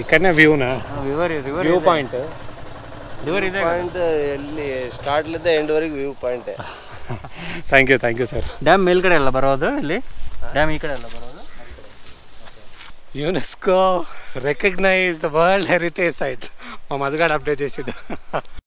ఇక్కడనే వ్యూనా river river view point river ఇదే point ಎಲ್ಲಿ ಸ್ಟಾರ್ಟ್ಲಿಂದ ಎಂಡ್ ವರೆಗೆ view point thank you thank you sir dam ಮೇಲ್ಗಡೆ ಎಲ್ಲ ಬರೋದು ಇಲ್ಲಿ ಡ್ಯಾಮ್ ಈ ಕಡೆ ಎಲ್ಲ ಬರೋದು UNESCO recognize the world heritage site మా మధుగాడు అప్డేట్ చేసిండు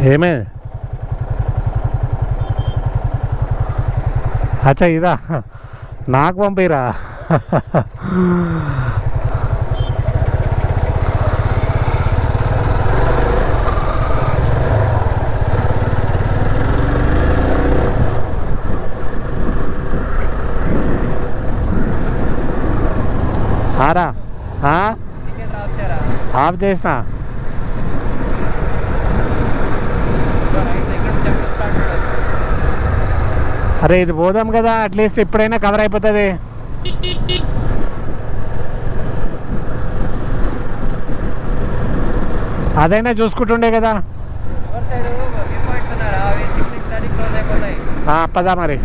ఏమే? అచ్చా ఇదా. నాకు పంపిరా. ఆరా? ఆఫ్ చేసిన? అరే ఇది పోదాం కదా. అట్లీస్ట్ ఎప్పుడైనా కవర్ అయిపోతుంది. అదైనా చూసుకుంటుండే కదా. పదా మరి.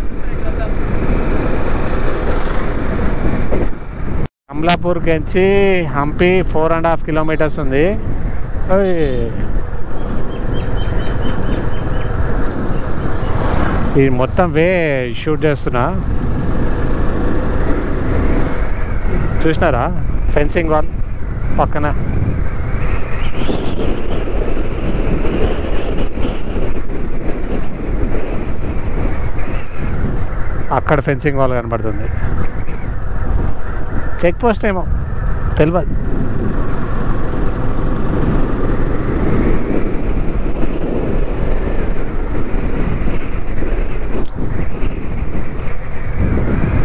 కమలాపూర్కి నుంచి Hampi four and half kilometres ఉంది. ఇది మొత్తం వే షూట్ చేస్తున్నా. చూసినారా? ఫెన్సింగ్ వాల్ పక్కన. అక్కడ ఫెన్సింగ్ వాల్ కనబడుతుంది. చెక్ పోస్ట్ ఏమో. తెలియదు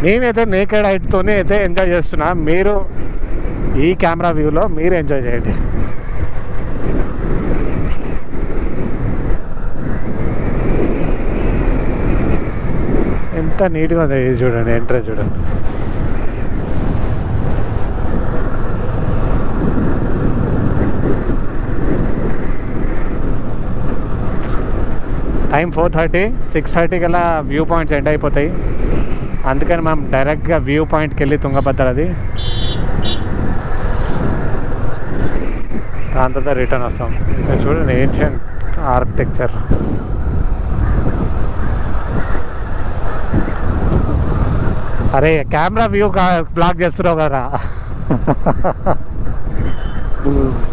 నేనైతే నేకెడ్ హైట్తోనే అయితే ఎంజాయ్ చేస్తున్నా. మీరు ఈ కెమెరా వ్యూలో మీరు ఎంజాయ్ చేయండి. ఎంత నీట్గా ఉంది ఇది చూడండి ఎంట్రెన్స్ చూడండి. Time four thirty six thirty కల్లా వ్యూ పాయింట్స్ ఎండ్ అయిపోతాయి. అందుకని మనం డైరెక్ట్గా వ్యూ పాయింట్కి వెళ్ళి తుంగభద్రది దాని తర్వాత రిటర్న్ వస్తాం. ఇక్కడ చూడండి ఏన్షియంట్ ఆర్కిటెక్చర్ అరే కెమెరా వ్యూ బ్లాక్ చేస్తున్నావు కదా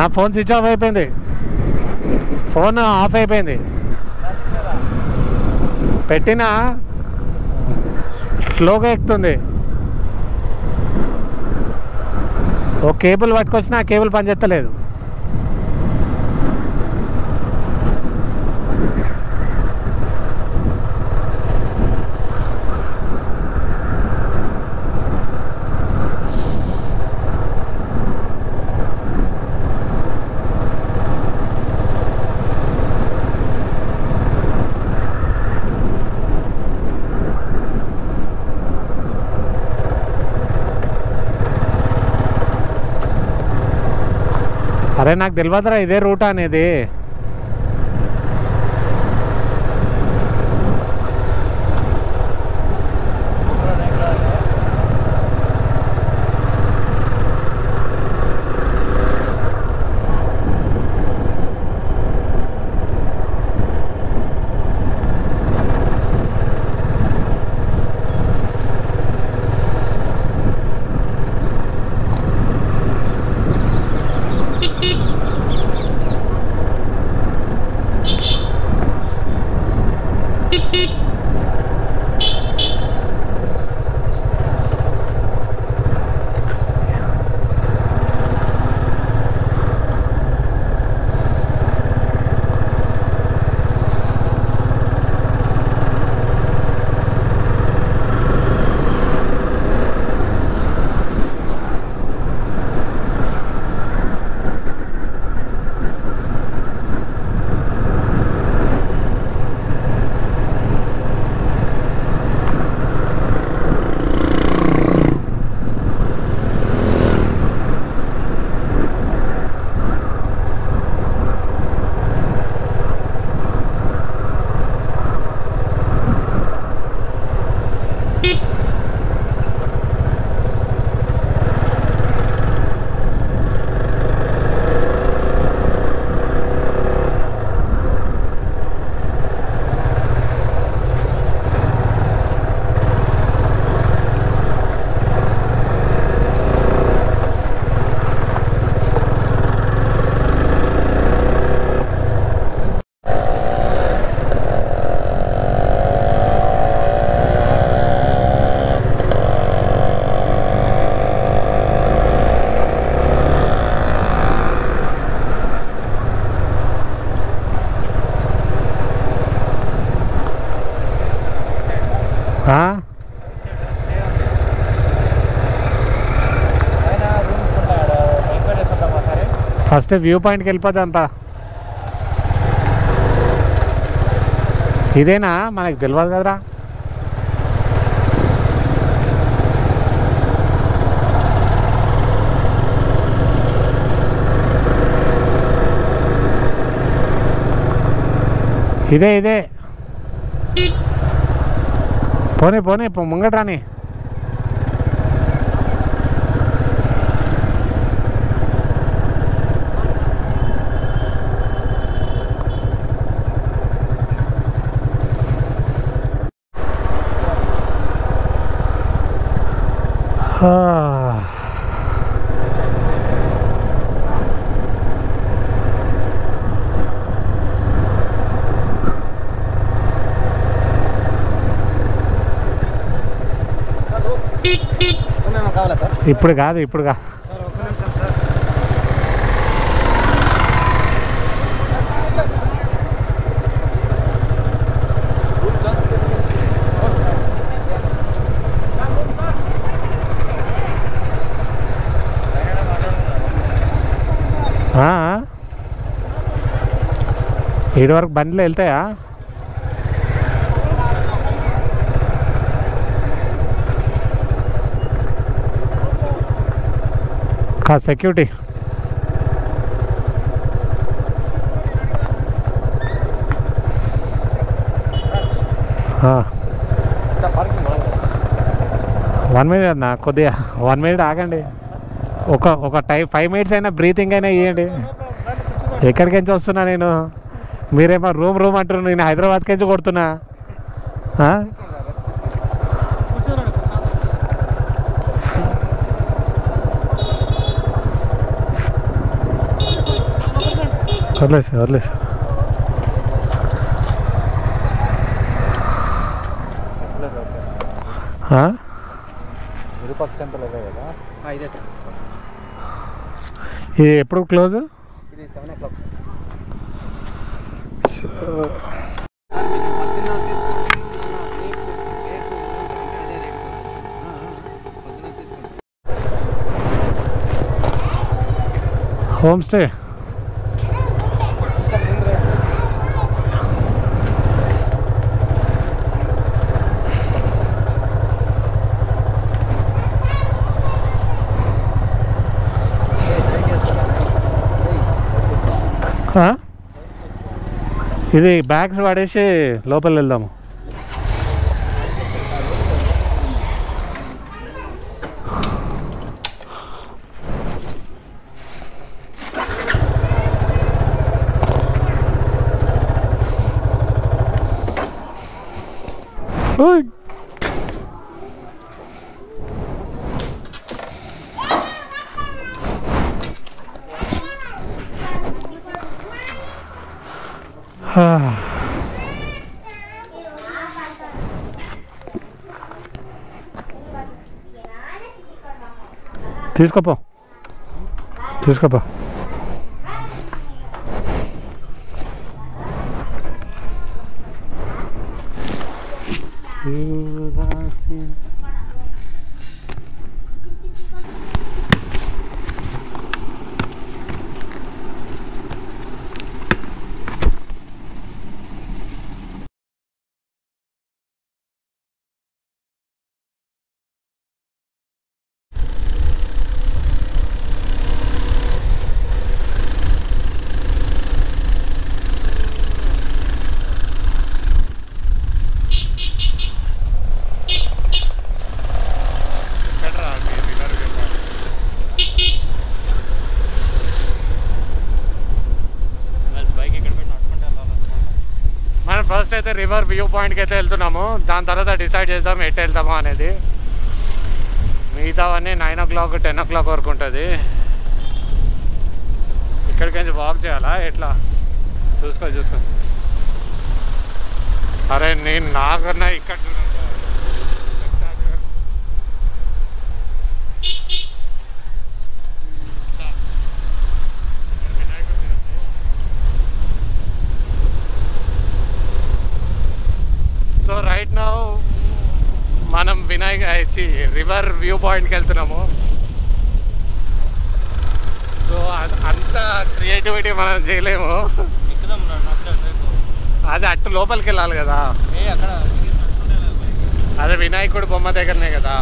నా ఫోన్ స్విచ్ ఆఫ్ అయిపోయింది. ఫోన్ ఆఫ్ అయిపోయింది. పెట్టినా స్లోగా ఎక్కుతుంది. ఓ కేబుల్ పట్టుకొచ్చిన ఆ కేబుల్ పనిచేస్తలేదు అరే నాకు తెలియదురా ఇదే రూట్ అనేది ఫస్ట్ వ్యూ పాయింట్కి వెళ్ళిపోద్ది అంతా ఇదేనా? మనకు తెలియదు కదరా. ఇదే ఇదే. పోనీ పోనీ ముంగట్రాని ముంగట రాని ఆ. కావాలా సార్ ఇప్పుడు కాదు ఇప్పుడు కాదు సార్ ఒక్క నిమిషం సార్ ఆ? ఇది వరకు బండిలో వెళ్తాయా? కా సెక్యూరిటీ. వన్ మినిట్ అన్న కొద్దిగా వన్ మినిట్ ఆగండి. ఒక ఒక టై ఫైవ్ మినిట్స్ అయినా బ్రీతింగ్ అయినా ఇవ్వండి ఎక్కడికి నుంచి వస్తున్నా నేను? మీరేమో రూమ్ రూమ్ అంటారు నేను హైదరాబాద్కి నుంచి కొడుతున్నా? విరూపాక్ష టెంపుల్ అదే కదా ఇదే సార్. ఇది ఎప్పుడు క్లోజ్? ఇది seven o'clock home stay ఆ? ఇది బ్యాగ్స్ పడేసి లోపల వెళ్దాము. తీసుకోపో తీసుకోపో బైక్ First అయితే రివర్ వ్యూ పాయింట్కి అయితే వెళ్తున్నాము. దాని తర్వాత డిసైడ్ చేద్దాం ఎటు వెళ్తామా అనేది. మిగతావన్నీ nine o'clock ten o'clock వరకు ఉంటుంది. ఇక్కడికి నుంచి వాక్ చేయాలా? ఎట్లా? చూసుకో చూసుకో. అరే నేను నాకన్నా ఇక్కడ చూడండి. సో రైట్ నౌ మనం వినాయక ఇచ్చి రివర్ వ్యూ పాయింట్కి వెళ్తున్నాము. సో అంత క్రియేటివిటీ మనం చేయలేము. అదే రా, అది అట్టు లోపలికి వెళ్ళాలి కదా. ఏ అక్కడ అదే వినాయకుడు బొమ్మ దగ్గరనే కదా.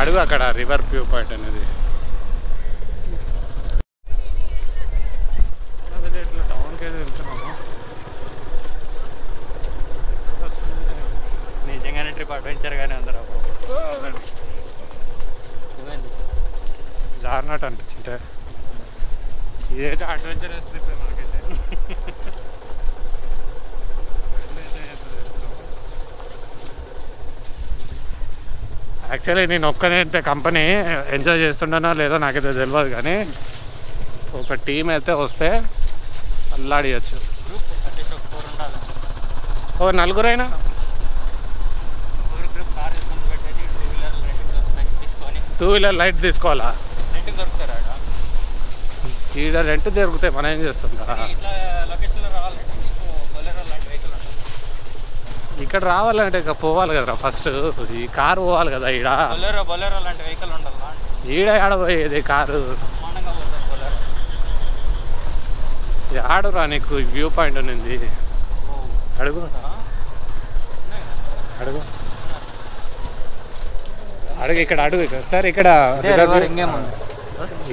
అడుగు అక్కడ రివర్ వ్యూ పాయింట్ అనేది. ట్రిప్ అడ్వెంచర్ గానే ఉంది రా? జారినట్టు అనిపించింటే ఇదైతే అడ్వెంచరస్ ట్రిప్ మనకైతే. యాక్చువల్లీ నేను ఒక్కనే కంపెనీ ఎంజాయ్ చేస్తుండనో లేదో నాకైతే తెలియదు కానీ ఒక టీం అయితే వస్తే అల్లాడియచ్చు. ఓ నలుగురైనా ఫోర్ గ్రూప్ కార్ తీసుకొని పెట్టేసి టూ వీలర్ రెంట్ తీసుకొని టూ వీలర్ లైట్ తీసుకోవాలా? ఆడ ఈడ రెంట్ దొరుకుతాయి మనం ఏం చేస్తుందా ఇక్కడ రావాలంటే ఇక పోవాలి కదరా ఫస్ట్ ఈ కారు పోవాలి కదా ఈడ. ఈడ కారు? పోతుంది బొలెరో ఇది ఆడురా నీకు వ్యూ పాయింట్ ఉంది అడుగు. అడుగు. అడుగు ఇక్కడ అడుగు ఇక్కడ సార్ ఇక్కడ river view- ఇంకేముంది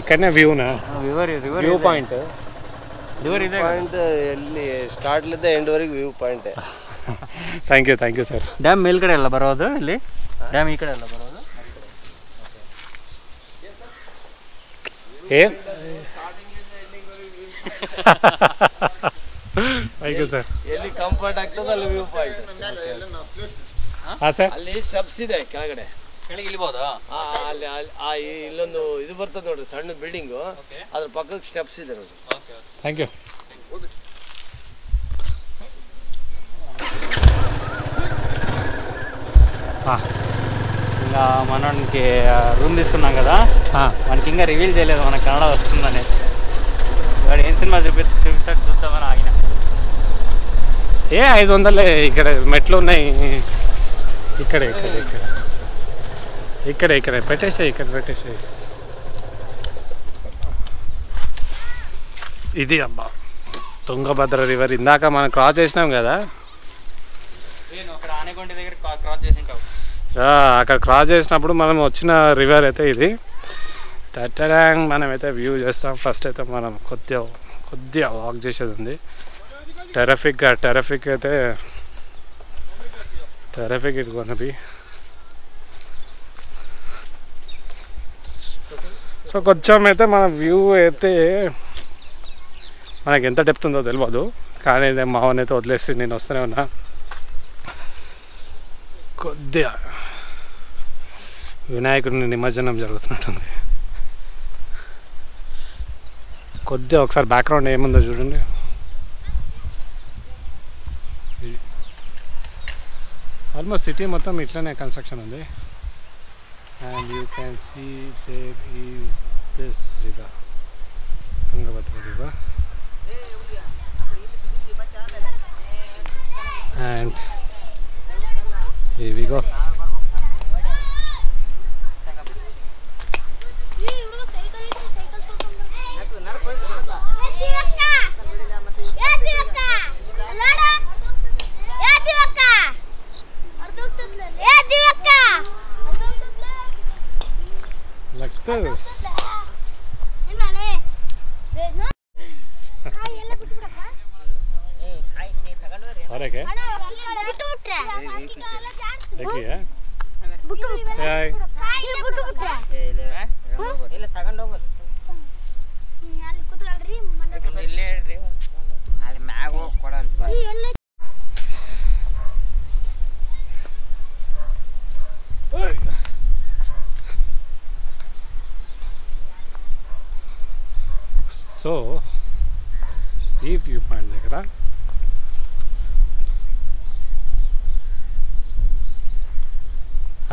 ఇక్కడనే వ్యూనా river river view point river ಇದೆ ಪಾಯಿಂಟ್ ಎಲ್ಲಿ ಸ್ಟಾರ್ಟ್ಲಿದ್ದ ಎಂಡ್ ವರೆಗೆ view point thank you thank you sir dam ಮೇಲ್ಗಡೆ ಎಲ್ಲ ಬರೋದು ಇಲ್ಲಿ ಡ್ಯಾಮ್ ಈ ಕಡೆ ಎಲ್ಲ ಬರೋದು ఏ థ్యాంక్ యూ సార్ ಎಲ್ಲಿ ಕಂಫರ್ಟ್ ಆಗ್ತದೆ ಅಲ್ಲಿ ವ್ಯೂ ಪಾಯಿಂಟ್ ಹಾಂ ಸರ್ ಅಲ್ಲಿ ಸ್ಟೆಪ್ಸ್ ಇದೆ ಕೆಳಗಡೆ ಕೆಳಗೆ ಇಳಿಬೋದಾ ಆ, ಅಲ್ಲಿ ಅಲ್ಲಿ- ಆ ಈ- ಇಲ್ಲೊಂದು ಇದು ಬರ್ತದೆ ನೋಡ್ರಿ ಸಣ್ಣ ಬಿಲ್ಡಿಂಗು ಓಕೆ ಅದ್ರ ಪಕ್ಕಕ್ಕೆ ಸ್ಟೆಪ್ಸ್ ಇದೆ ನೋಡಿ ಓಕೆ థ్యాంక్ యూ ఇంకా మనకి రూమ్ తీసుకున్నాం కదా మనకి ఇంకా రివీల్ చేయలేదు మనకి కన్నడ వస్తుందని వాడు ఏం సినిమా చూపి చూపిస్తాడు చూద్దామని ఆగిన ఏ ఐదు వందలే ఇక్కడ మెట్లు ఉన్నాయి ఇక్కడ ఇక్కడ ఇక్కడ ఇక్కడ ఇక్కడ పెట్టేసాయి ఇక్కడ పెట్టేసాయి. ఇది అబ్బా తుంగభద్ర రివర్. ఇందాక మనం క్రాస్ చేసినాం కదా? అక్కడ క్రాస్ చేసి ఉంటావు ఆ, అక్కడ క్రాస్ చేసినప్పుడు మనం వచ్చిన రివర్ అయితే ఇది. తట్టడాంగ్ మనం అయితే వ్యూ చేస్తాం. ఫస్ట్ అయితే మనం కొద్దిగా కొద్దిగా వాక్ చేసేది ఉంది. టెరఫిక్గా టెరఫిక్ అయితే టెరఫిక్ ఇట్ కొనబి సో కొంచెం అయితే మన వ్యూ అయితే మనకి ఎంత డెప్త్ ఉందో తెలియదు కానీ ఇదే మావన్ అయితే వదిలేసి నేను వస్తూనే ఉన్నా. కొద్దిగా వినాయకుడిని నిమజ్జనం జరుగుతున్నట్టుంది. కొద్దిగా ఒకసారి బ్యాక్గ్రౌండ్ ఏముందో చూడండి. ఆల్మోస్ట్ సిటీ మొత్తం ఇట్లనే కన్స్ట్రక్షన్ ఉంది. and you can see there is this river Tungabhadra river and here we go Yeah, Divaka! this. ಹೊರಗೆ ತಗೊಂಡೋಗ್ರಿ ಅಲ್ಲಿ ಮ್ಯಾಗ ಹೋಗಿ ಕೊಡ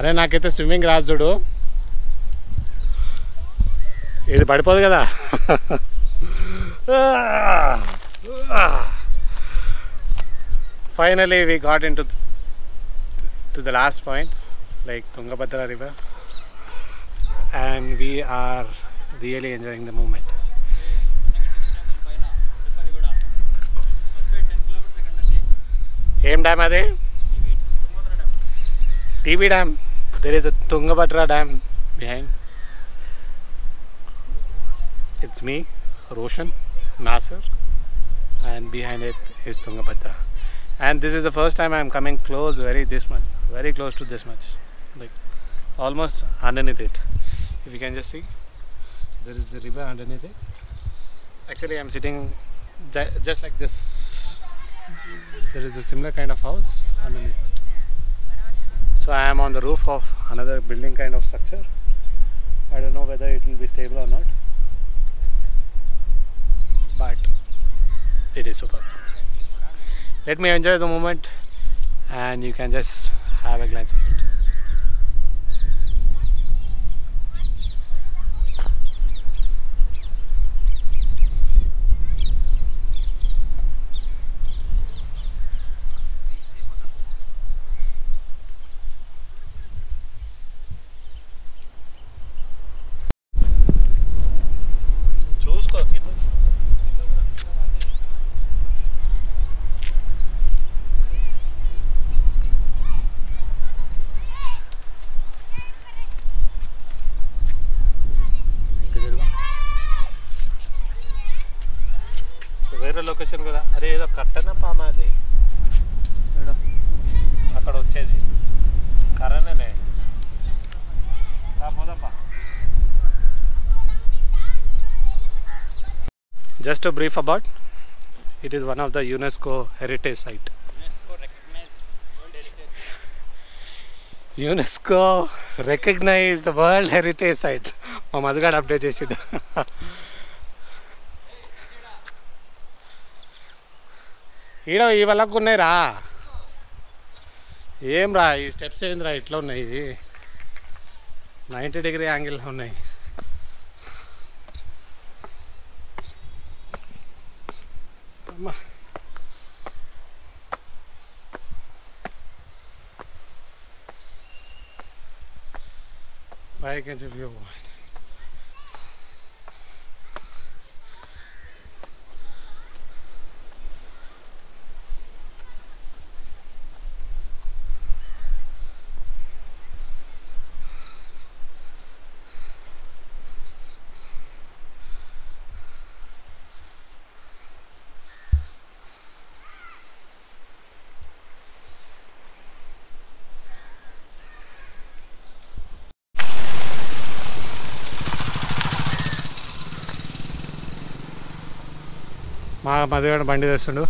అరే నాకైతే స్విమ్మింగ్ రాదు చూడు. ఇది పడిపోదు కదా. Finally we got into the last point like Tungabhadra river and we are really enjoying the moment ఏం డ్యామ్ అది? TB dam. There is a Tungabhadra dam behind. It's me, Roshan, Nasser, and behind it is Tungabhadra. And this is the first time I'm coming close, very this much, very close to this much, like almost underneath it. If you can just see, there is the river underneath it. Actually, I'm sitting just like this. There is a similar kind of house underneath. So I am on the roof of another building kind of structure. I don't know whether it will be stable or not. But it is super. Let me enjoy the moment and you can just have a glance of it. Just a brief about it is one of the UNESCO heritage site. UNESCO recognize world heritage site మా మధుగాడు update చేసిండు ఈడ ఈ వాళ్ళకు ఉన్నాయి రా ఏం రా ఈ స్టెప్స్ ఏందిరా ఇట్లా ఉన్నాయి ఇది నైంటీ డిగ్రీ యాంగిల్లో ఉన్నాయి बादमा बाइक चाहिँ మా మధుగాడు బండి తెస్తుండు.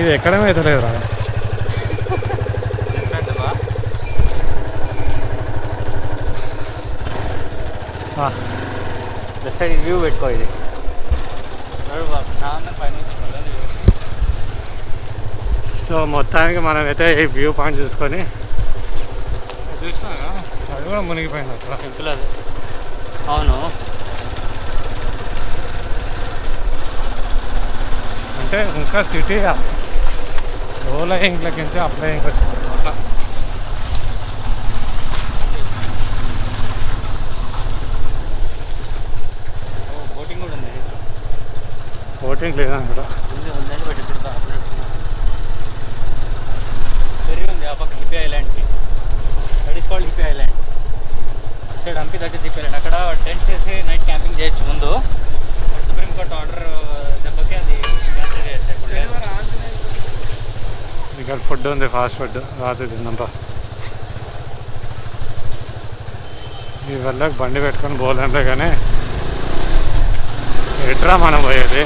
ఇది ఎక్కడమైతే లేదురా లెఫ్ట్ సైడ్ వ్యూ పెట్టుకో ఇది. చాలా పైన సో మొత్తానికి మనం అయితే ఈ వ్యూ పాయింట్ చూసుకొని చూసినా అది కూడా మునిగిపోయింది అట్లా టెంపుల్ అది. అవును. అంటే ఇంకా సిటీ ఓలా ఇంట్లోకి నుంచి అప్లై ఇంకొచ్చింది అట్లా బోటింగ్ కూడా ఉంది. ఓటింగ్ లేదా? అక్కడ ఉంది ఉందని బట్టి ఇప్పుడు ఫెరీ ఉంది ఆ పక్క Hippie ఐలాండ్కి that is called Hippie Island side Hampi that is Hippie Island అక్కడ టెంట్స్ వేసి నైట్ క్యాంపింగ్ చేయొచ్చు ముందు. సుప్రీంకోర్టు ఆర్డర్ దెబ్బకి అది క్యాన్సిల్ చేశారు ఇక్కడ ఫుడ్ ఉంది ఫాస్ట్ ఫుడ్ రాత్రి తిందంపా ఈ వల్ల బండి పెట్టుకొని పోలేంలే కానీ ఎట్రా మనం పోయేది?